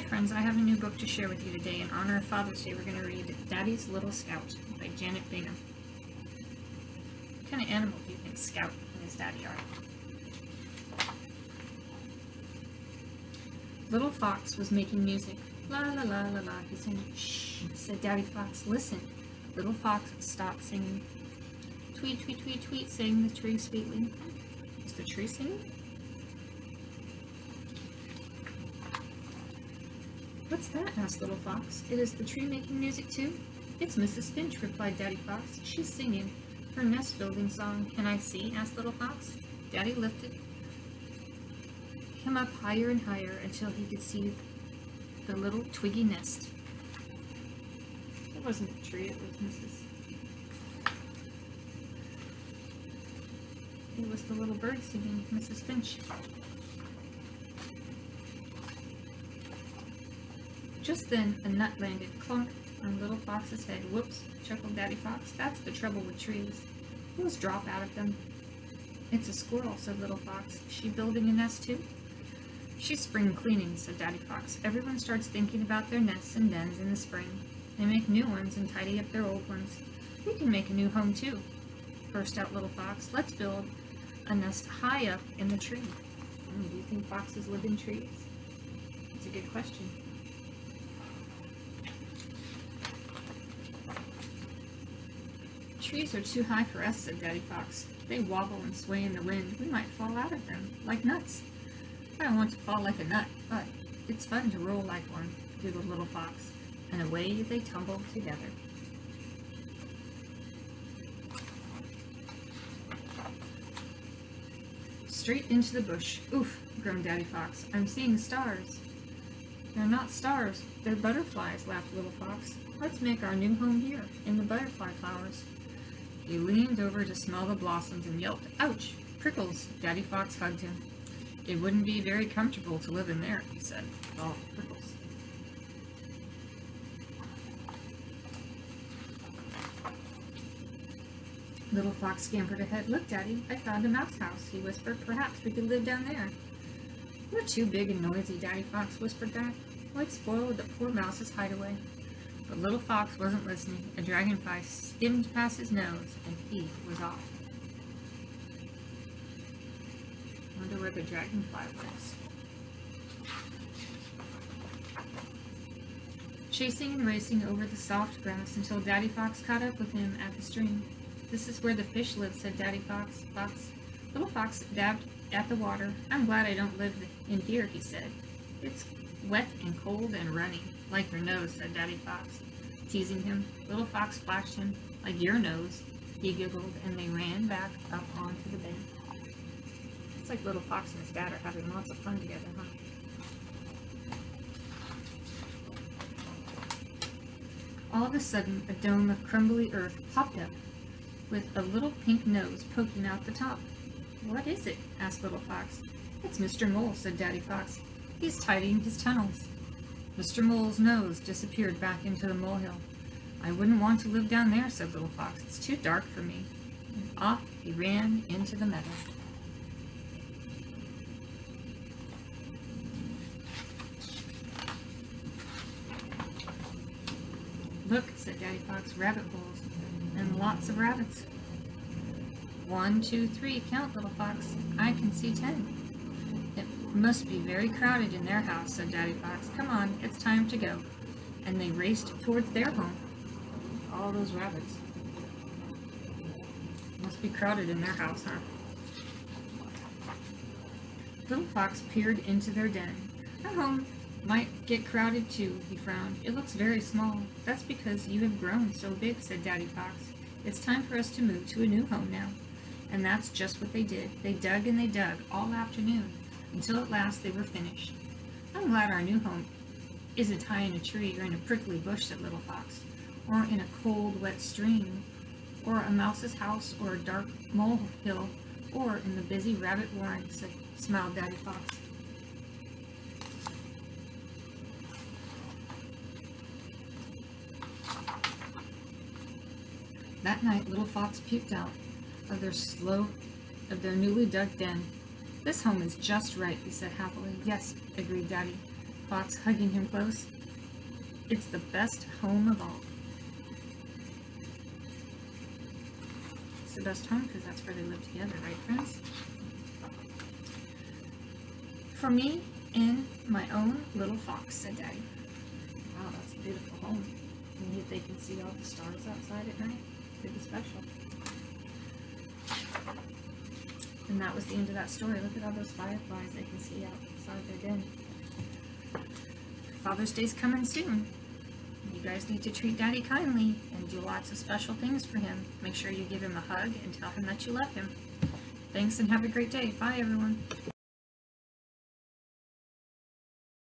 Hi friends, I have a new book to share with you today. In honor of Father's Day, we're going to read Daddy's Little Scout by Janet Bingham. What kind of animal do you think Scout and his daddy are? Little Fox was making music. La la la la la, he sang. Shh, said Daddy Fox, listen. Little Fox stopped singing. Tweet, tweet, tweet, tweet, sang the tree sweetly. Is the tree singing? What's that? asked Little Fox. It is the tree making music too? It's Mrs. Finch, replied Daddy Fox. She's singing her nest building song. Can I see? asked Little Fox. Daddy lifted him up higher and higher until he could see the little twiggy nest. It wasn't a tree, it was Mrs. It was the little bird singing, Mrs. Finch. Just then, a nut landed clunk on Little Fox's head. Whoops, chuckled Daddy Fox. That's the trouble with trees. Those drop out of them. It's a squirrel, said Little Fox. She building a nest too? She's spring cleaning, said Daddy Fox. Everyone starts thinking about their nests and dens in the spring. They make new ones and tidy up their old ones. We can make a new home too, burst out Little Fox. Let's build a nest high up in the tree. Mm, do you think foxes live in trees? It's a good question. Trees are too high for us, said Daddy Fox. They wobble and sway in the wind. We might fall out of them, like nuts. I don't want to fall like a nut, but it's fun to roll like one, giggled Little Fox, and away they tumbled together. Straight into the bush. Oof, groaned Daddy Fox. I'm seeing stars. They're not stars, they're butterflies, laughed Little Fox. Let's make our new home here, in the butterfly flowers. He leaned over to smell the blossoms and yelped, Ouch! Prickles! Daddy Fox hugged him. It wouldn't be very comfortable to live in there, he said, all prickles. Little Fox scampered ahead. Look, Daddy, I found a mouse house, he whispered. Perhaps we could live down there. You're too big and noisy, Daddy Fox whispered back. Might spoil the poor mouse's hideaway. But Little Fox wasn't listening. A dragonfly skimmed past his nose, and he was off. Wonder where the dragonfly was. Chasing and racing over the soft grass until Daddy Fox caught up with him at the stream. This is where the fish live, said Daddy Fox. Fox. Little Fox dabbed at the water. I'm glad I don't live in here, he said. It's wet and cold and runny, like your nose, said Daddy Fox, teasing him. Little Fox splashed him, like your nose, he giggled, and they ran back up onto the bank. It's like Little Fox and his dad are having lots of fun together, huh? All of a sudden, a dome of crumbly earth popped up, with a little pink nose poking out the top. What is it? asked Little Fox. It's Mr. Mole, said Daddy Fox. He's tidying his tunnels. Mr. Mole's nose disappeared back into the molehill. I wouldn't want to live down there, said Little Fox. It's too dark for me. And off he ran into the meadow. Look, said Daddy Fox, rabbit holes, and lots of rabbits. One, two, three, count, Little Fox. I can see ten. It must be very crowded in their house, said Daddy Fox. Come on, it's time to go. And they raced towards their home. All those rabbits. Must be crowded in their house, huh? Little Fox peered into their den. Our home might get crowded too, he frowned. It looks very small. That's because you have grown so big, said Daddy Fox. It's time for us to move to a new home now. And that's just what they did. They dug and they dug all afternoon, until at last they were finished. I'm glad our new home isn't high in a tree or in a prickly bush, said Little Fox, or in a cold, wet stream, or a mouse's house, or a dark mole hill, or in the busy rabbit warren, said, smiled Daddy Fox. That night, Little Fox peeped out of their slow, of their newly dug den. This home is just right, he said happily. Yes, agreed Daddy Fox hugging him close. It's the best home of all. It's the best home because that's where they live together, right, friends? For me, in my own little fox, said Daddy. Wow, that's a beautiful home. And they can see all the stars outside at night. Pretty special. And that was the end of that story. Look at all those fireflies they can see outside their den. Father's Day's coming soon. You guys need to treat Daddy kindly and do lots of special things for him. Make sure you give him a hug and tell him that you love him. Thanks and have a great day. Bye, everyone.